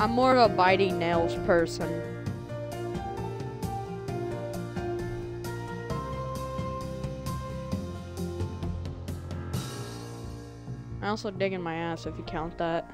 I'm more of a biting nails person. I also dig in my ass if you count that.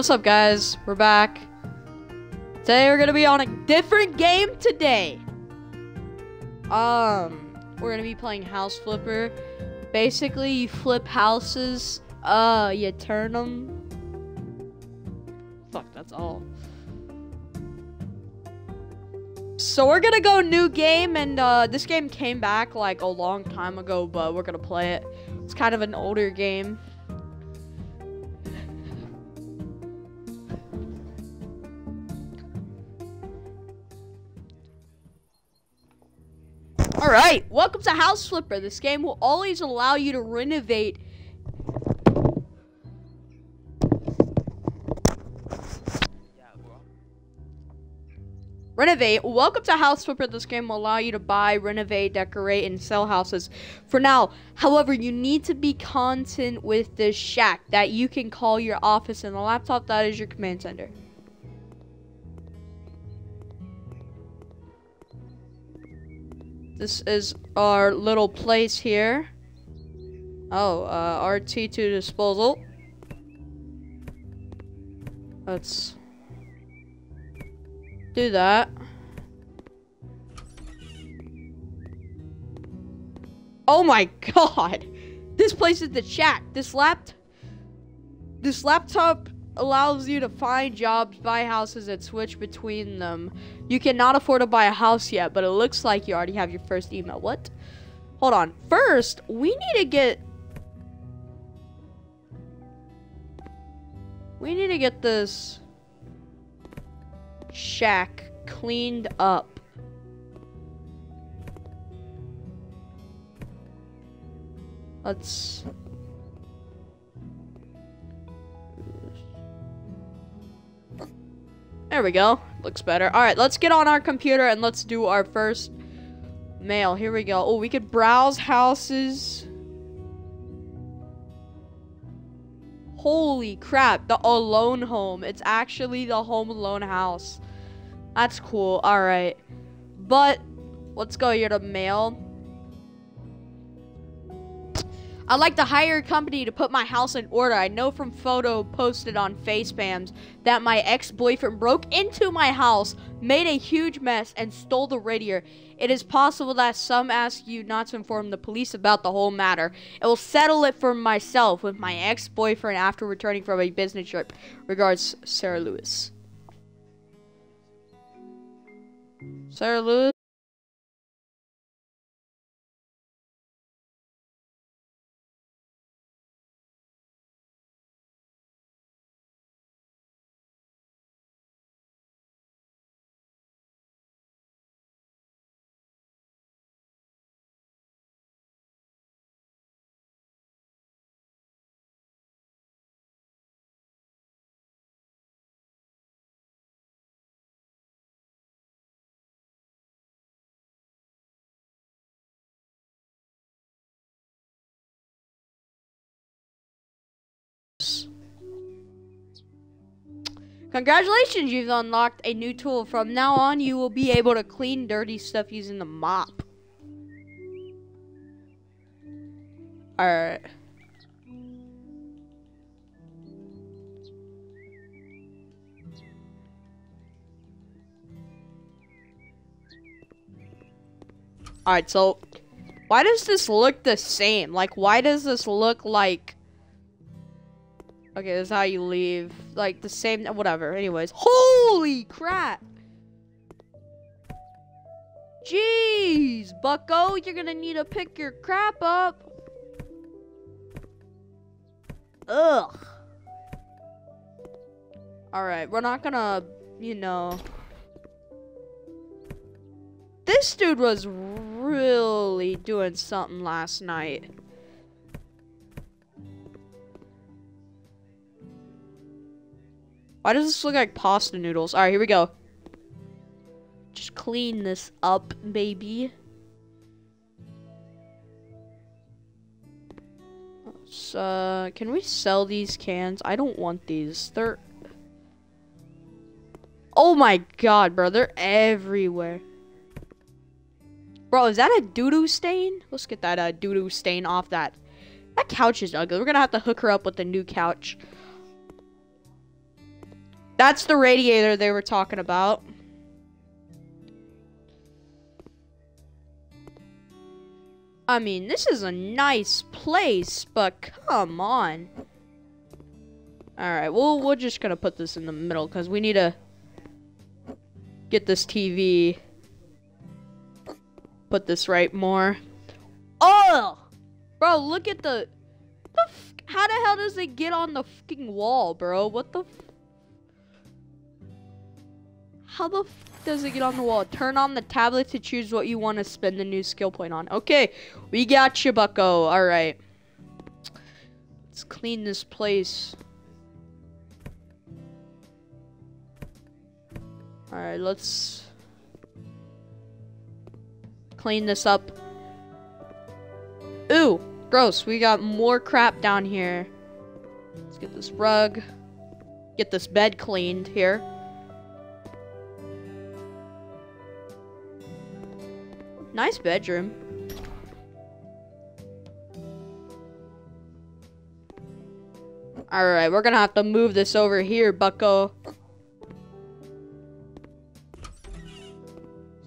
What's up, guys? We're back. Today we're gonna be on a different game today. Um, we're gonna be playing House Flipper. Basically, you flip houses. Uh, you turn them. Fuck, that's all. So we're gonna go new game, and uh, this game came back like a long time ago, but we're gonna play it. It's kind of an older game. Alright, welcome to House Flipper. This game will always allow you to renovate Renovate. Welcome to House Flipper. This game will allow you to buy, renovate, decorate, and sell houses for now. However, you need to be content with this shack that you can call your office and the laptop that is your command center. This is our little place here. Oh, uh, RT2 disposal. Let's do that. Oh my god! This place is the shack. This lapt this laptop allows you to find jobs, buy houses, and switch between them. You cannot afford to buy a house yet, but it looks like you already have your first email. What? Hold on. First, we need to get... We need to get this shack cleaned up. Let's There we go. Looks better. All right, let's get on our computer and let's do our first mail. Here we go. Oh, we could browse houses. Holy crap, the alone home. It's actually the home alone house. That's cool. All right. But let's go here to mail. I'd like to hire a company to put my house in order. I know from photo posted on Facepams that my ex-boyfriend broke into my house, made a huge mess, and stole the radiator. It is possible that some ask you not to inform the police about the whole matter. It will settle it for myself with my ex-boyfriend after returning from a business trip. Regards, Sarah Lewis. Sarah Lewis? Congratulations, you've unlocked a new tool. From now on, you will be able to clean dirty stuff using the mop. Alright. Alright, so why does this look the same? Like, why does this look like Okay, this is how you leave. Like the same, whatever. Anyways, holy crap! Jeez, Bucko, you're gonna need to pick your crap up. Ugh. Alright, we're not gonna, you know. This dude was really doing something last night. Why does this look like pasta noodles? Alright, here we go. Just clean this up, baby. Uh, can we sell these cans? I don't want these. They're... Oh my god, bro. They're everywhere. Bro, is that a doo-doo stain? Let's get that uh, doo-doo stain off that. That couch is ugly. We're gonna have to hook her up with a new couch. That's the radiator they were talking about. I mean, this is a nice place, but come on. Alright, well, we're just gonna put this in the middle, because we need to get this TV. Put this right more. Oh! Bro, look at the... the how the hell does it get on the fucking wall, bro? What the... How the does it get on the wall? Turn on the tablet to choose what you want to spend the new skill point on. Okay, we got you, bucko. All right. Let's clean this place. All right, let's clean this up. Ooh, gross. We got more crap down here. Let's get this rug. Get this bed cleaned here. Nice bedroom. Alright, we're gonna have to move this over here, bucko.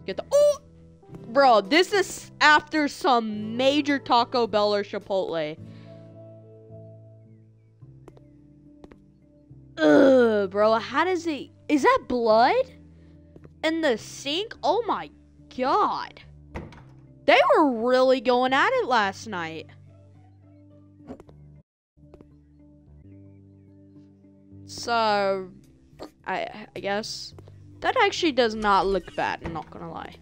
Get the- Oh! Bro, this is after some major Taco Bell or Chipotle. Ugh, bro, how does it- Is that blood? In the sink? Oh my god. They were really going at it last night. So, I, I guess that actually does not look bad. I'm not gonna lie.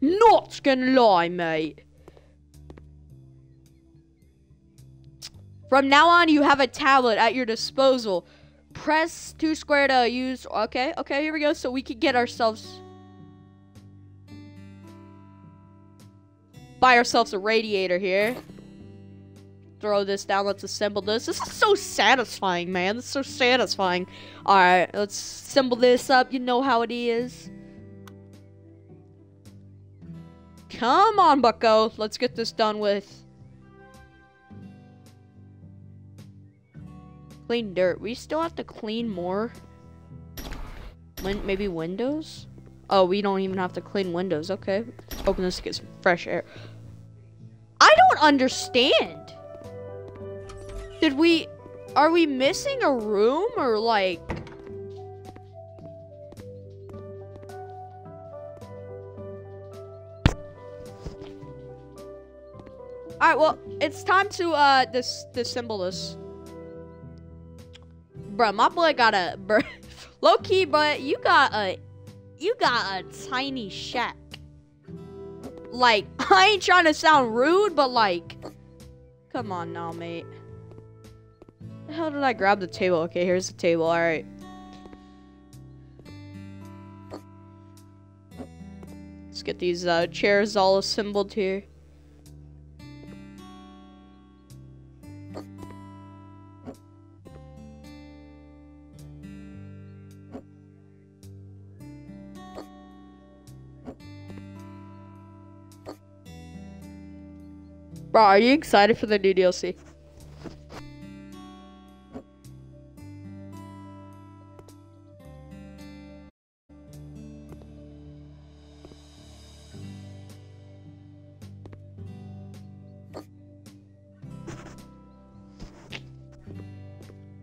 Not gonna lie, mate. From now on, you have a tablet at your disposal. Press two square to use. Okay, okay, here we go. So we can get ourselves buy ourselves a radiator here. Throw this down. Let's assemble this. This is so satisfying, man. This is so satisfying. Alright, let's assemble this up. You know how it is. Come on, bucko. Let's get this done with. Clean dirt. We still have to clean more. Win maybe windows? Oh, we don't even have to clean windows. Okay. Open this to get some fresh air. Understand. Did we... Are we missing a room or like... Alright, well, it's time to, uh, dis disassemble this. Bruh, my boy got a... Bruh, low-key, but you got a... You got a tiny shack. Like, I ain't trying to sound rude, but like... Come on now, mate. Hell did I grab the table? Okay, here's the table. Alright. Let's get these uh, chairs all assembled here. Bro, are you excited for the new DLC?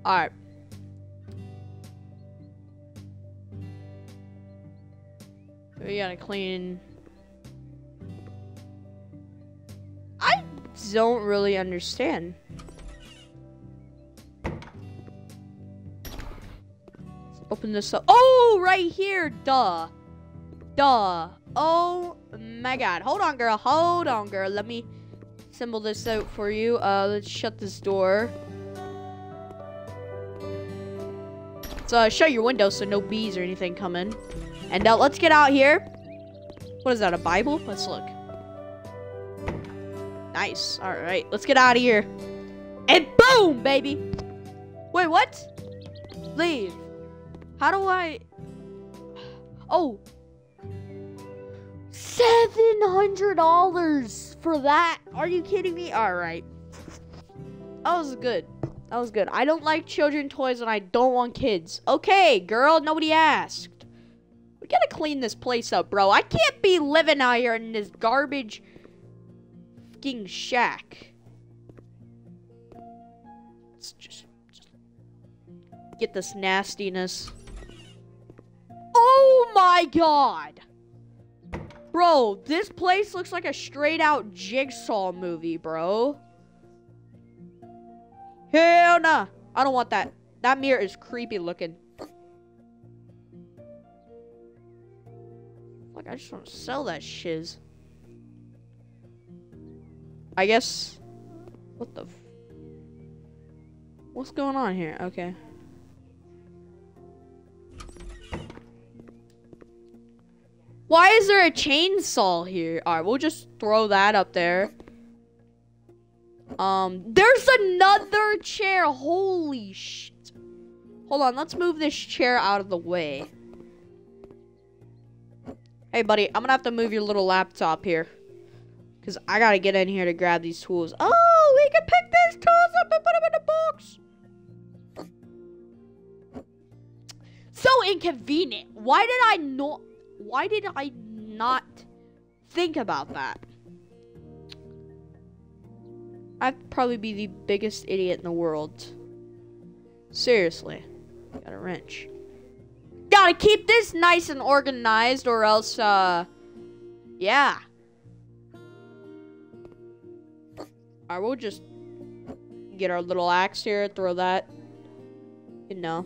Alright. We gotta clean. Don't really understand. Let's open this up. Oh, right here. Duh. Duh. Oh my god. Hold on, girl. Hold on, girl. Let me symbol this out for you. Uh, let's shut this door. Let's uh, shut your window so no bees or anything come in. And uh, let's get out here. What is that, a Bible? Let's look. Nice. All right, let's get out of here. And boom, baby. Wait, what? Leave. How do I... Oh. $700 for that. Are you kidding me? All right. That was good. That was good. I don't like children toys and I don't want kids. Okay, girl, nobody asked. We gotta clean this place up, bro. I can't be living out here in this garbage shack. Let's just, just get this nastiness. Oh my god! Bro, this place looks like a straight out jigsaw movie, bro. Hell nah. I don't want that. That mirror is creepy looking. Like, I just want to sell that shiz. I guess... What the... What's going on here? Okay. Why is there a chainsaw here? Alright, we'll just throw that up there. Um, there's another chair. Holy shit. Hold on, let's move this chair out of the way. Hey, buddy, I'm gonna have to move your little laptop here. Because I gotta get in here to grab these tools. Oh, we can pick these tools up and put them in the box. So inconvenient. Why did I not... Why did I not think about that? I'd probably be the biggest idiot in the world. Seriously. Got a wrench. Gotta keep this nice and organized or else, uh, yeah. I will just get our little axe here, throw that, you know.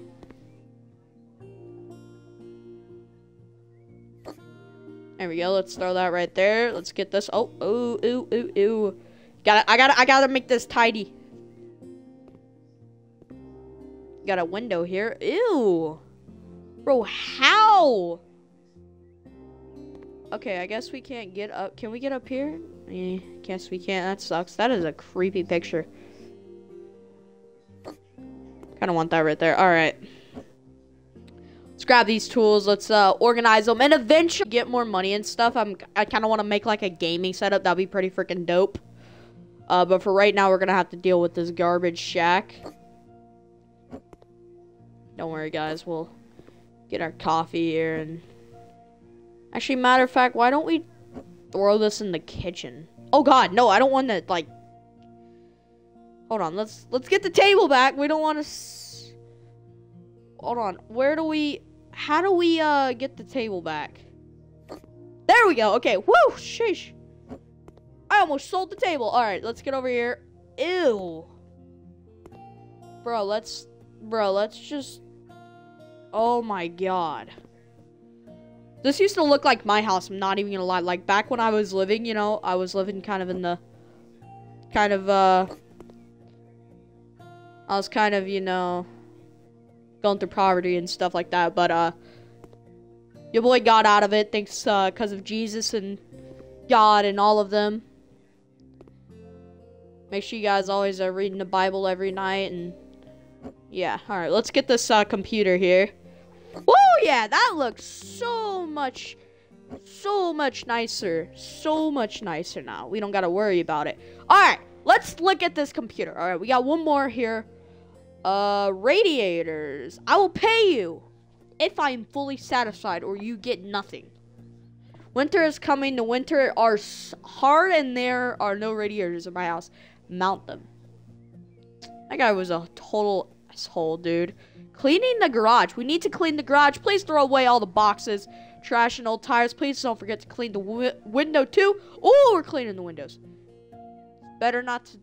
There we go. Let's throw that right there. Let's get this. Oh, ooh, ooh, ooh, ooh. Got I gotta, I gotta make this tidy. Got a window here. Ew. Bro, how? Okay, I guess we can't get up. Can we get up here? Eh, guess we can't. That sucks. That is a creepy picture. Kind of want that right there. All right. Let's grab these tools. Let's uh, organize them and eventually get more money and stuff. I'm, I kind of want to make like a gaming setup. That'd be pretty freaking dope. Uh, but for right now, we're going to have to deal with this garbage shack. Don't worry, guys. We'll get our coffee here and... Actually, matter of fact, why don't we throw this in the kitchen? Oh, God, no, I don't want to, like... Hold on, let's let's get the table back. We don't want to... Hold on, where do we... How do we, uh, get the table back? There we go. Okay, woo, sheesh. I almost sold the table. All right, let's get over here. Ew. Bro, let's... Bro, let's just... Oh my god. This used to look like my house, I'm not even gonna lie. Like, back when I was living, you know, I was living kind of in the... Kind of, uh... I was kind of, you know... Going through poverty and stuff like that, but, uh... Your boy got out of it, thanks, uh, because of Jesus and God and all of them. Make sure you guys always are reading the Bible every night and... Yeah, alright, let's get this, uh, computer here. Oh yeah, that looks so much, so much nicer. So much nicer now. We don't gotta worry about it. Alright, let's look at this computer. Alright, we got one more here. Uh, radiators. I will pay you if I am fully satisfied or you get nothing. Winter is coming. The winter are hard and there are no radiators in my house. Mount them. That guy was a total Asshole, dude. Cleaning the garage. We need to clean the garage. Please throw away all the boxes, trash, and old tires. Please don't forget to clean the wi window, too. Oh, we're cleaning the windows. Better not to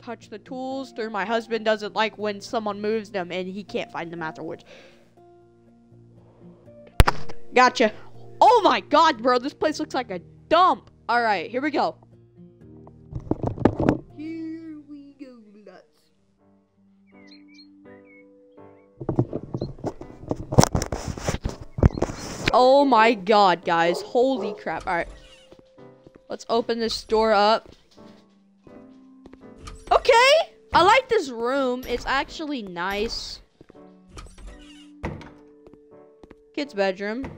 touch the tools. Or my husband doesn't like when someone moves them and he can't find them afterwards. Gotcha. Oh my god, bro. This place looks like a dump. All right, here we go. Oh my god, guys. Holy crap. All right. Let's open this door up. Okay. I like this room. It's actually nice. Kid's bedroom.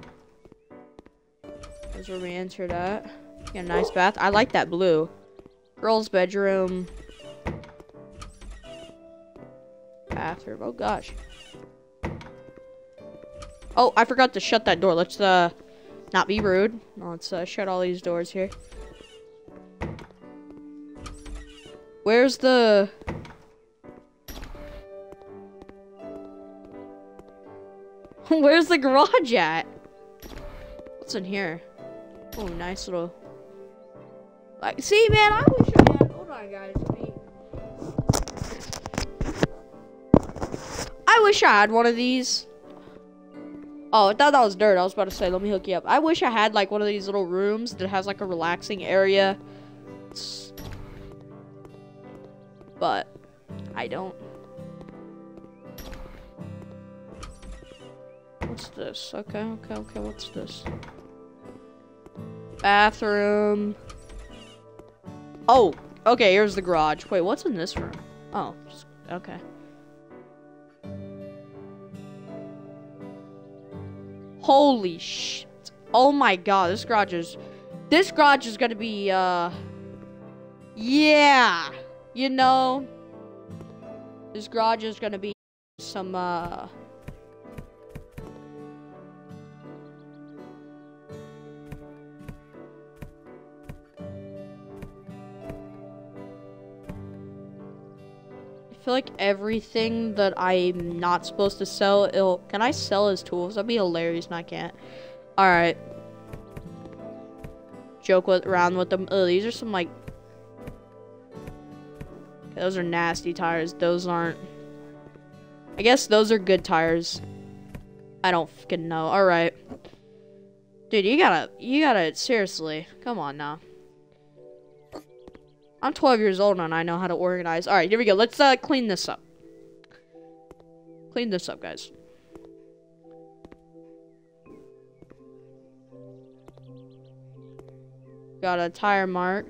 Is where we entered at. Get a nice bath. I like that blue. Girl's bedroom. Bathroom. Oh gosh. Oh, I forgot to shut that door. Let's uh not be rude. Let's uh, shut all these doors here. Where's the Where's the garage at? What's in here? Oh, nice little. Like, see, man, I wish I had. Hold on, guys. I wish I had one of these. Oh, I thought that was dirt. I was about to say, let me hook you up. I wish I had like one of these little rooms that has like a relaxing area. But I don't. What's this? Okay, okay, okay. What's this? Bathroom. Oh, okay, here's the garage. Wait, what's in this room? Oh, okay. Holy shit. Oh my god, this garage is... This garage is gonna be, uh... Yeah! You know... This garage is gonna be some, uh... feel like everything that I'm not supposed to sell, it'll, can I sell his tools? That'd be hilarious and I can't. Alright. Joke with, around with them. Oh, these are some like, those are nasty tires. Those aren't, I guess those are good tires. I don't fucking know. Alright. Dude, you gotta, you gotta, seriously. Come on now. I'm 12 years old and I know how to organize. All right, here we go. Let's uh, clean this up. Clean this up, guys. Got a tire mark.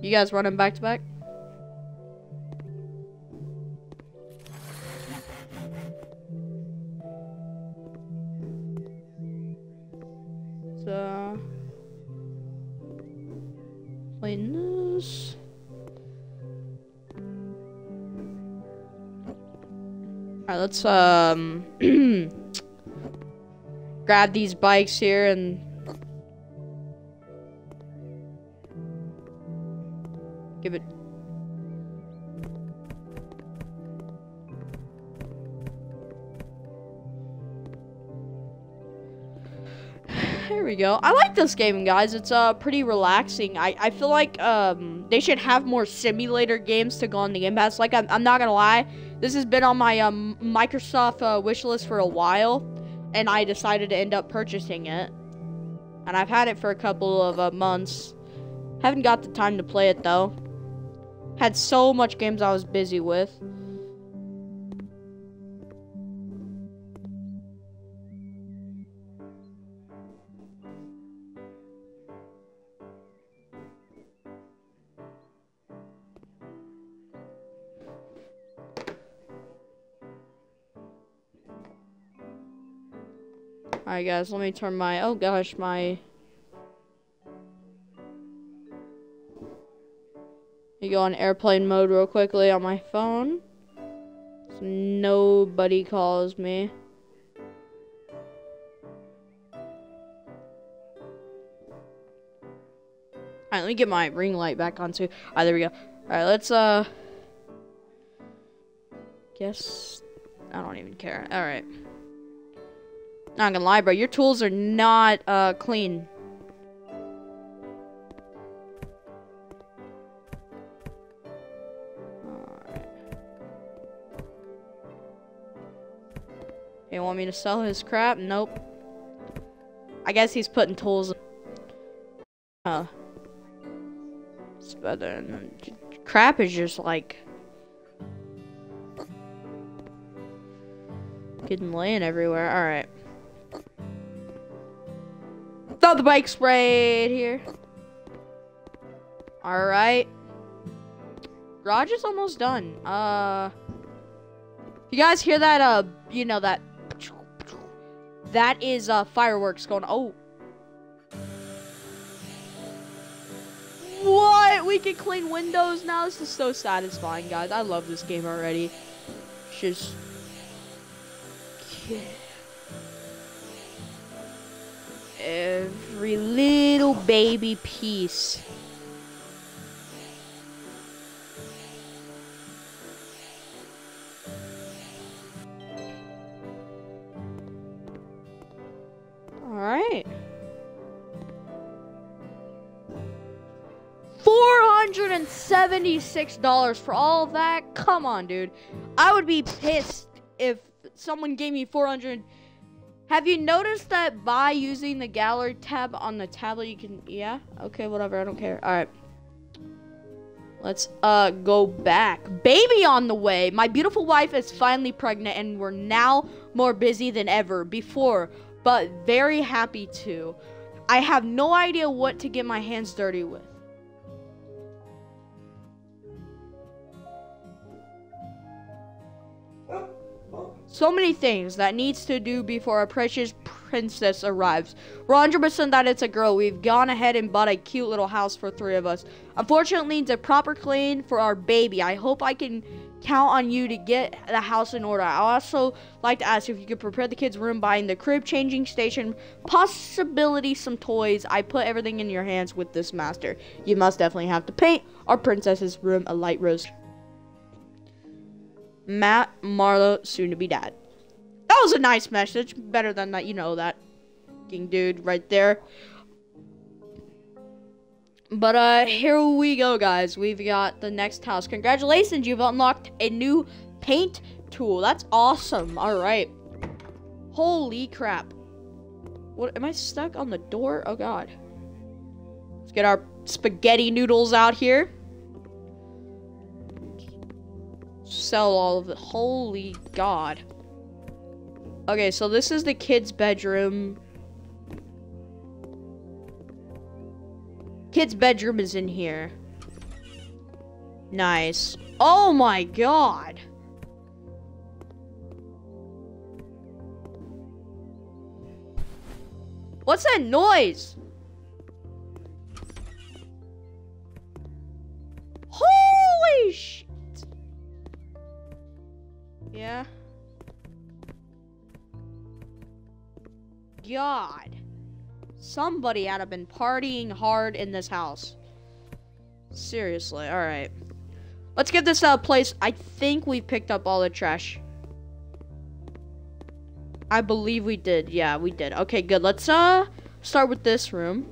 You guys running back to back? Let's um grab these bikes here and give it There we go. I like this game, guys. It's uh pretty relaxing. I, I feel like um they should have more simulator games to go on the Game Pass. Like I'm, I'm not gonna lie, this has been on my um Microsoft uh, wish list for a while, and I decided to end up purchasing it. And I've had it for a couple of uh, months. Haven't got the time to play it though. Had so much games I was busy with. Alright guys, let me turn my, oh gosh, my... You go on airplane mode real quickly on my phone. So nobody calls me. Alright, let me get my ring light back on too. Alright, there we go. Alright, let's, uh... Guess... I don't even care. Alright. Not gonna lie, bro. Your tools are not, uh, clean. You want me to sell his crap? Nope. I guess he's putting tools. Uh. But then crap is just like getting laying everywhere. All right. Throw the bike spray here. All right. Garage is almost done. Uh, you guys hear that? Uh, you know that that is uh, fireworks going. Oh. What? We can clean windows now? This is so satisfying, guys. I love this game already. Just... Every little baby piece. Alright. $476 for all that? Come on, dude. I would be pissed if someone gave me 400 Have you noticed that by using the gallery tab on the tablet you can yeah? Okay, whatever, I don't care. Alright. Let's uh go back. Baby on the way. My beautiful wife is finally pregnant and we're now more busy than ever before but very happy to. I have no idea what to get my hands dirty with. So many things that needs to do before our precious princess arrives. We're 100% that it's a girl. We've gone ahead and bought a cute little house for three of us. Unfortunately, needs a proper clean for our baby. I hope I can count on you to get the house in order. I also like to ask if you could prepare the kids' room, buying the crib, changing station, possibility some toys. I put everything in your hands with this master. You must definitely have to paint our princess's room a light rose. Matt Marlowe, soon to be dad. That was a nice message. Better than that, you know, that dude right there. But uh, here we go, guys. We've got the next house. Congratulations, you've unlocked a new paint tool. That's awesome. All right. Holy crap. What, am I stuck on the door? Oh, God. Let's get our spaghetti noodles out here. Sell all of it. Holy God. Okay, so this is the kid's bedroom. Kid's bedroom is in here. Nice. Oh my god. What's that noise? God. Somebody had been partying hard in this house. Seriously, alright. Let's get this uh, place. I think we've picked up all the trash. I believe we did. Yeah, we did. Okay, good. Let's uh start with this room.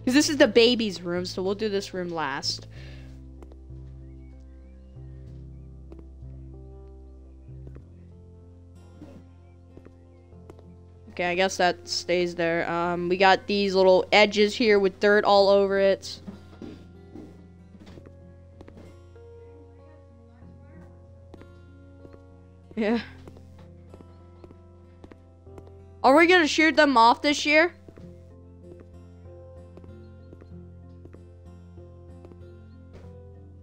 Because this is the baby's room, so we'll do this room last. Okay, I guess that stays there. Um, we got these little edges here with dirt all over it. Yeah. Are we gonna shoot them off this year?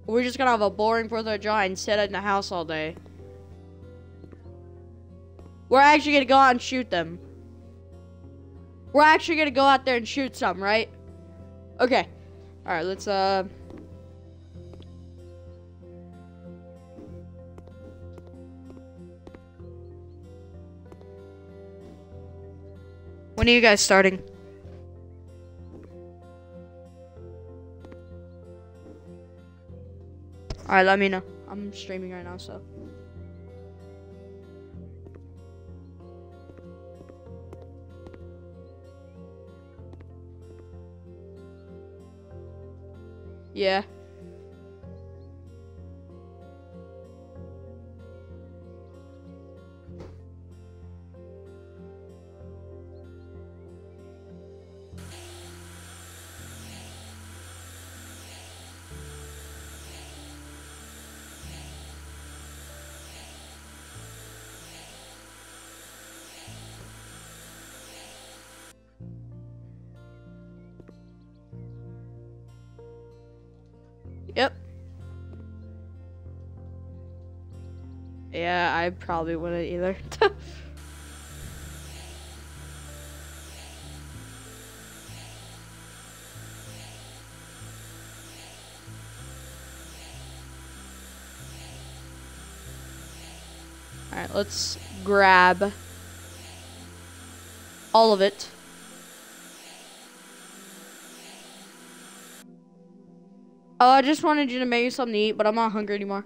We're just gonna have a boring 4th of July and sit in the house all day. We're actually gonna go out and shoot them. We're actually gonna go out there and shoot some, right? Okay. Alright, let's, uh... When are you guys starting? Alright, let me know. I'm streaming right now, so... Yeah. Yeah, I probably wouldn't either. Alright, let's grab all of it. Oh, I just wanted you to make you something to eat, but I'm not hungry anymore.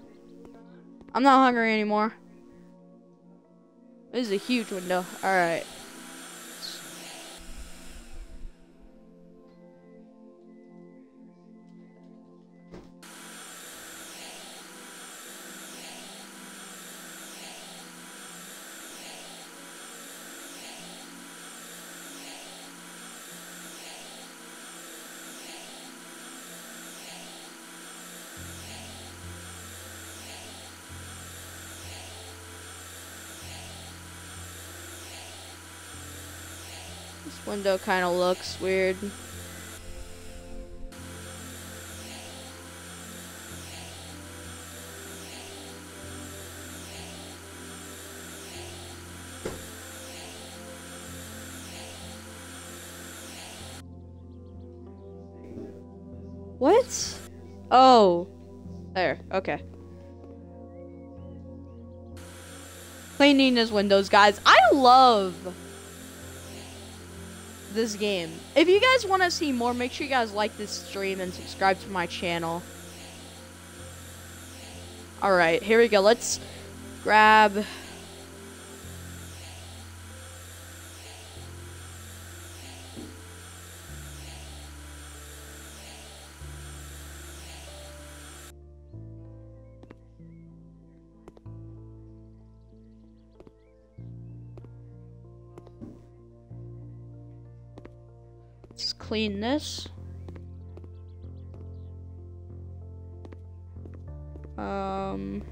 I'm not hungry anymore. This is a huge window. Alright. This window kind of looks weird. What? Oh. There. Okay. Cleaning his windows, guys. I love this game. If you guys want to see more, make sure you guys like this stream and subscribe to my channel. Alright, here we go. Let's grab... clean this. Um...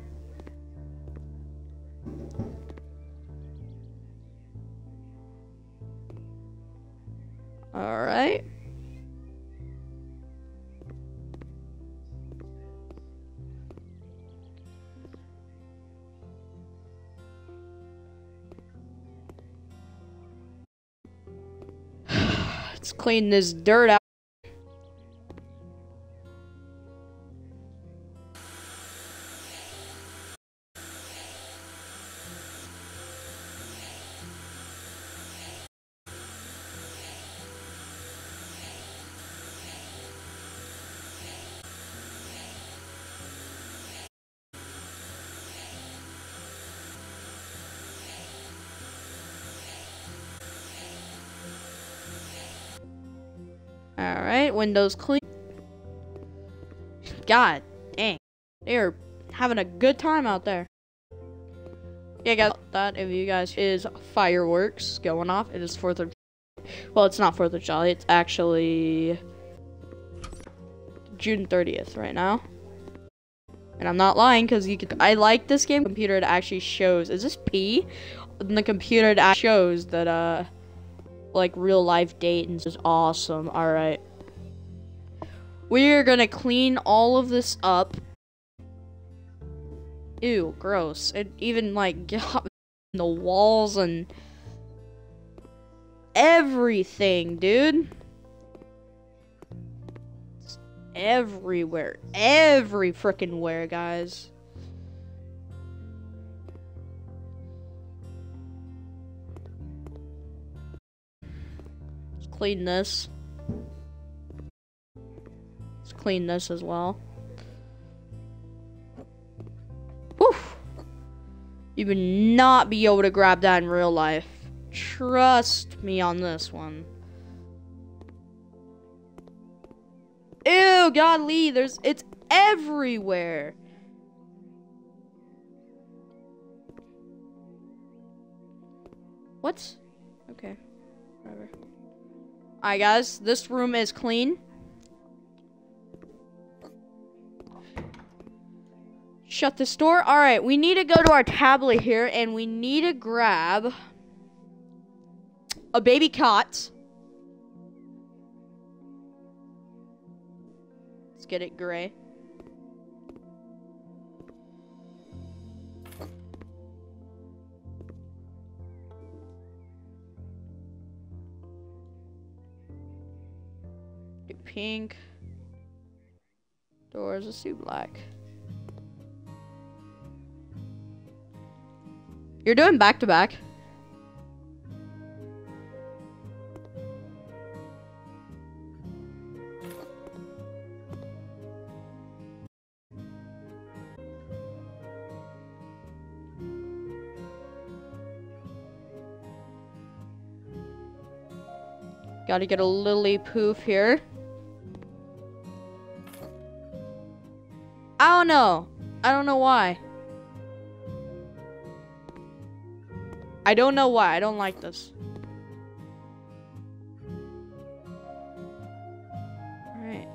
clean this dirt out. Windows clean. God dang. They're having a good time out there. Yeah, guys, that if you guys is fireworks going off. It is 4th of Well, it's not 4th of July. It's actually June 30th right now. And I'm not lying because you could, I like this game computer it actually shows. Is this P? And the computer it shows that uh like real life date and is awesome. All right. We're going to clean all of this up. Ew, gross. It even like got the walls and everything, dude. It's everywhere. Every freaking where, guys. Let's clean this clean this as well. Woof! You would not be able to grab that in real life. Trust me on this one. Ew, godly, there's, it's everywhere. What? Okay. Whatever. Alright, guys. This room is clean. Shut this door. Alright, we need to go to our tablet here, and we need to grab a baby cot. Let's get it gray. pink. Doors, let's do black. You're doing back to back. Gotta get a lily poof here. I don't know. I don't know why. I don't know why. I don't like this. Alright.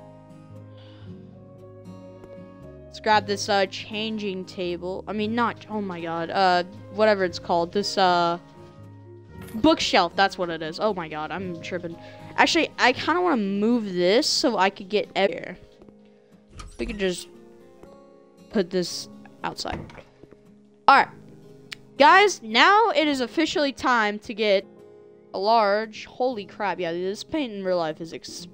Let's grab this uh changing table. I mean not oh my god. Uh whatever it's called. This uh bookshelf. That's what it is. Oh my god, I'm tripping. Actually, I kind of want to move this so I could get here. We could just put this outside. All right, guys. Now it is officially time to get a large. Holy crap! Yeah, this paint in real life is it's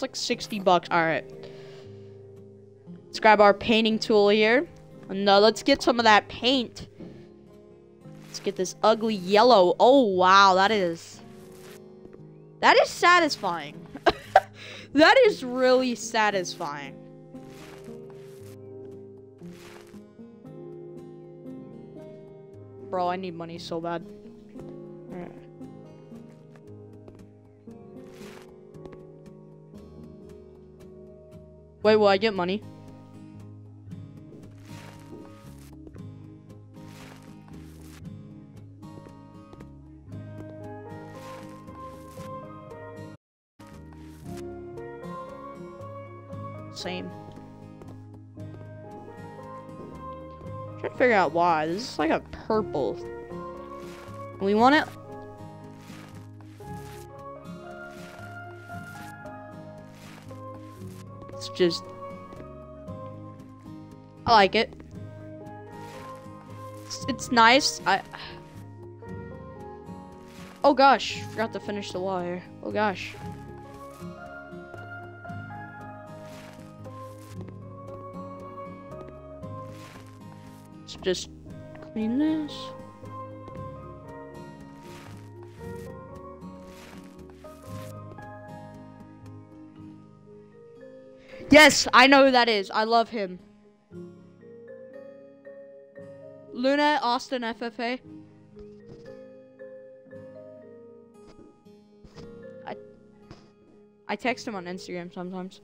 like 60 bucks. All right. Let's grab our painting tool here. And uh, let's get some of that paint Let's get this ugly yellow. Oh, wow. That is... That is satisfying. that is really satisfying. Bro, I need money so bad. Wait, will I get money? same. To figure out why. This is like a purple. We want it. It's just... I like it. It's, it's nice. I... Oh gosh, forgot to finish the wire. Oh gosh. Just clean this. Yes, I know who that is. I love him. Luna Austin FFA. I I text him on Instagram sometimes.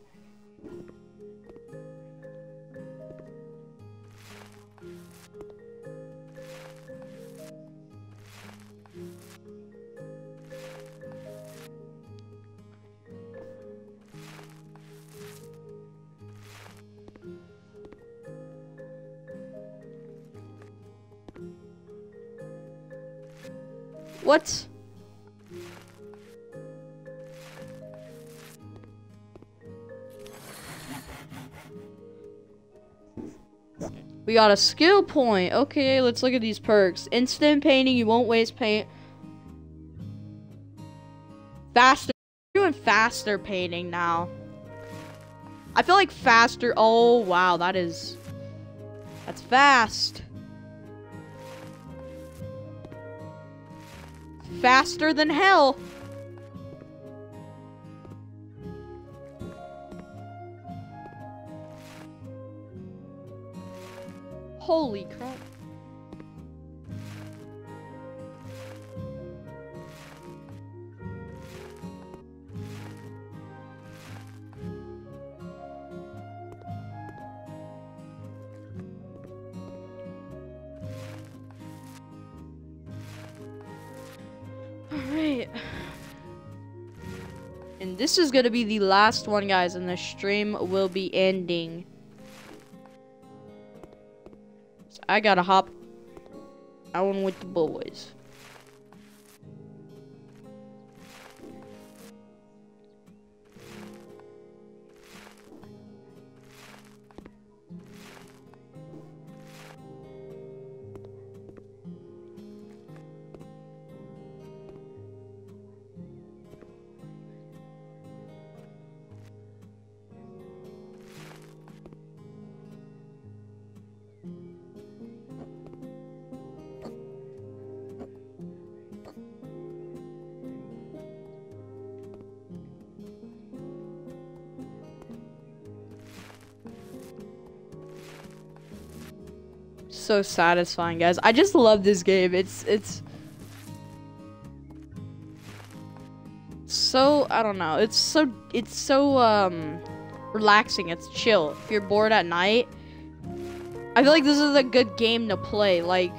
What? We got a skill point. Okay, let's look at these perks. Instant painting, you won't waste paint. Faster. doing faster painting now. I feel like faster. Oh, wow, that is... That's fast. Faster than hell. Holy crap. And this is gonna be the last one, guys, and the stream will be ending. So I gotta hop out with the boys. So satisfying, guys. I just love this game. It's it's so I don't know. It's so it's so um relaxing. It's chill. If you're bored at night, I feel like this is a good game to play. Like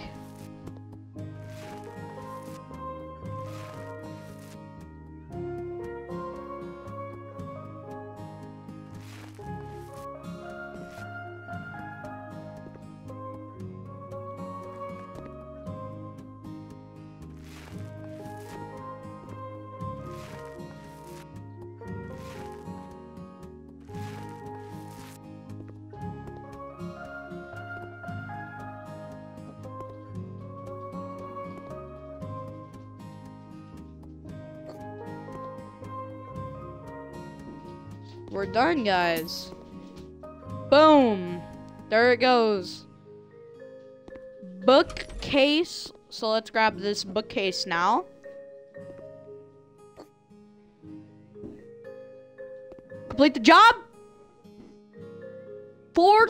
Guys. Boom. There it goes. Bookcase. So let's grab this bookcase now. Complete the job. Four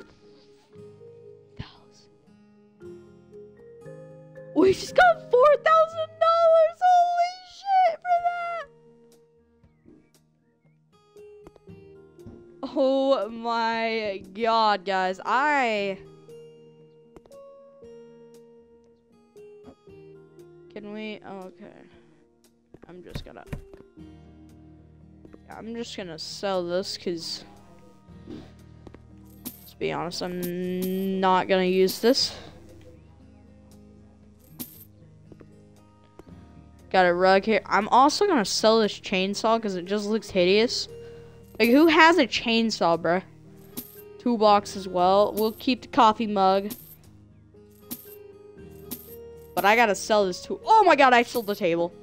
god, guys. I... Can we... Oh, okay. I'm just gonna... I'm just gonna sell this because... Let's be honest, I'm not gonna use this. Got a rug here. I'm also gonna sell this chainsaw because it just looks hideous. Like, who has a chainsaw, bruh? Toolbox as well. We'll keep the coffee mug. But I gotta sell this too. Oh my god, I sold the table.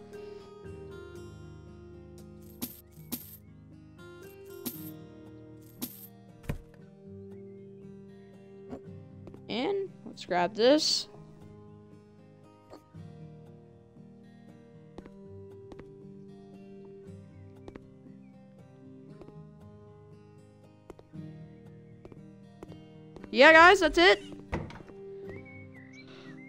And let's grab this. Yeah, guys, that's it.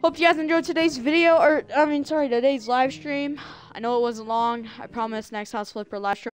Hope you guys enjoyed today's video, or, I mean, sorry, today's live stream. I know it wasn't long. I promise next House Flipper live stream.